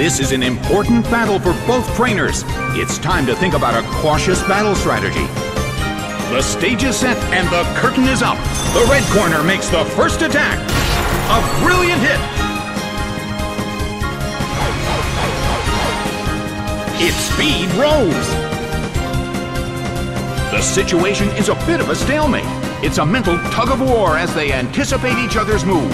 This is an important battle for both trainers. It's time to think about a cautious battle strategy. The stage is set and the curtain is up. The red corner makes the first attack. A brilliant hit. Its speed rose. The situation is a bit of a stalemate. It's a mental tug of war as they anticipate each other's move.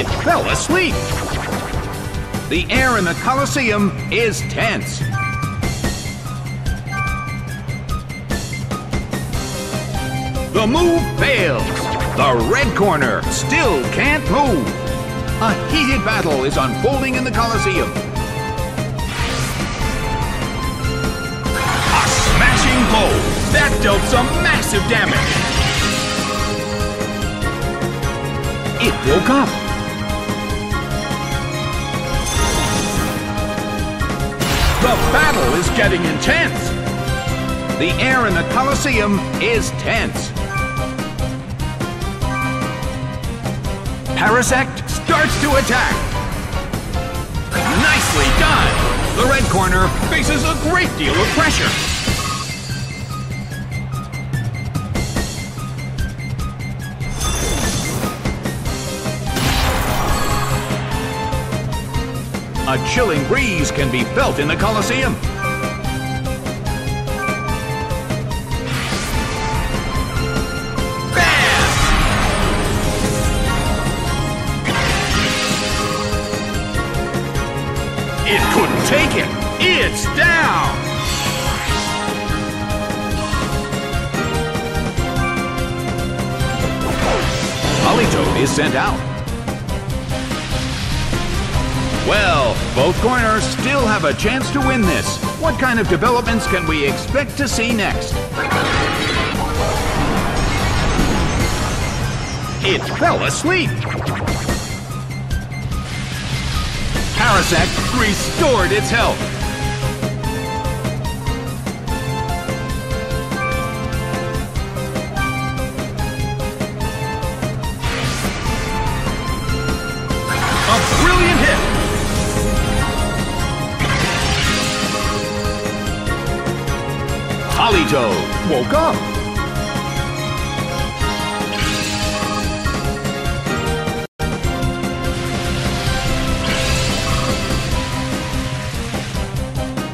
It fell asleep. The air in the Colosseum is tense. The move fails. The red corner still can't move. A heated battle is unfolding in the Colosseum. A smashing blow. That dealt some massive damage. It woke up. The battle is getting intense. The air in the Colosseum is tense. Parasect starts to attack. Nicely done! The red corner faces a great deal of pressure. A chilling breeze can be felt in the Colosseum. It couldn't take it. It's down. Politoed is sent out. Well, both corners still have a chance to win this. What kind of developments can we expect to see next? It fell asleep. Parasect restored its health. Woke up.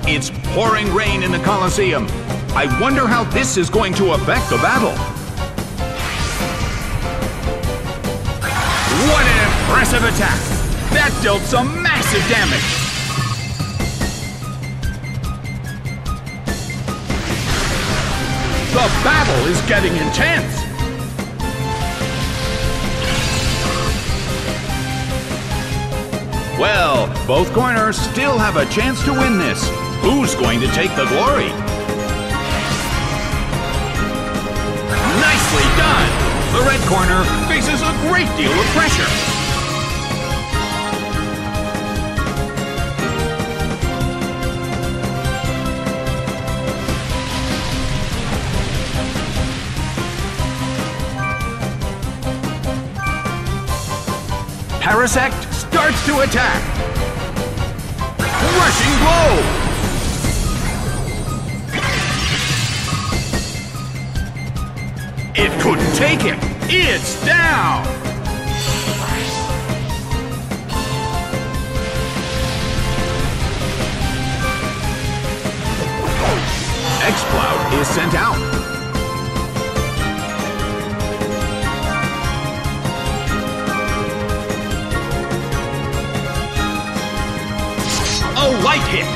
It's pouring rain in the Colosseum. I wonder how this is going to affect the battle. What an impressive attack! That dealt some massive damage. The battle is getting intense. Well, both corners still have a chance to win this. Who's going to take the glory? Nicely done! The red corner faces a great deal of pressure. Starts to attack. Rushing blow! It couldn't take it. It's down. Exploud is sent out. A light hit.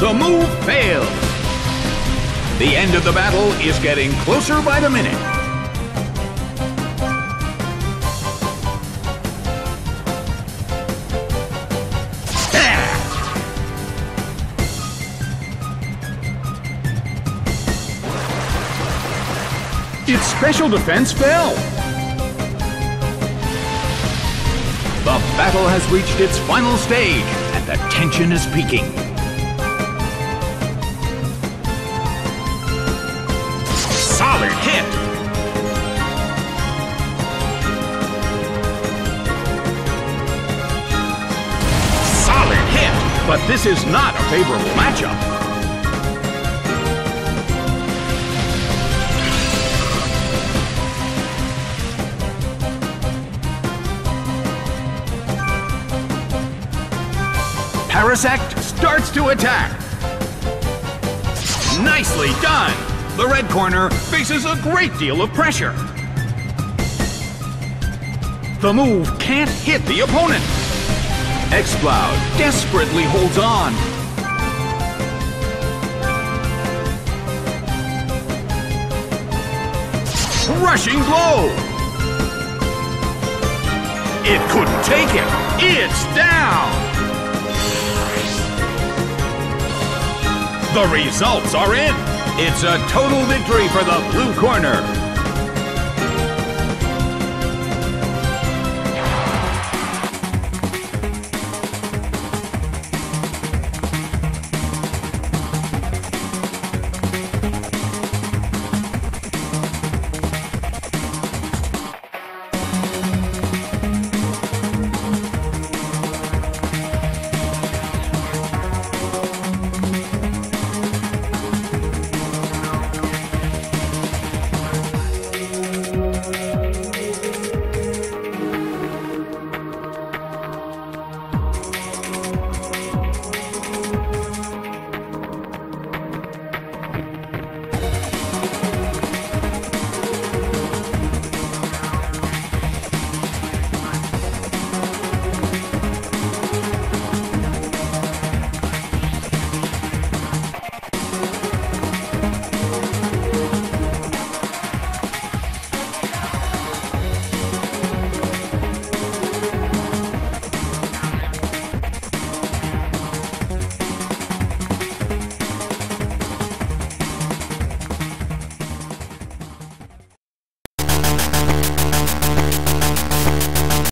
The move fails. The end of the battle is getting closer by the minute. Its special defense fell. battle has reached its final stage, and the tension is peaking. Solid hit! Solid hit! But this is not a favorable matchup. Parasect starts to attack. Nicely done! The red corner faces a great deal of pressure. The move can't hit the opponent. Exploud desperately holds on. Rushing blow! It couldn't take it. It's down! The results are in. It's a total victory for the blue corner.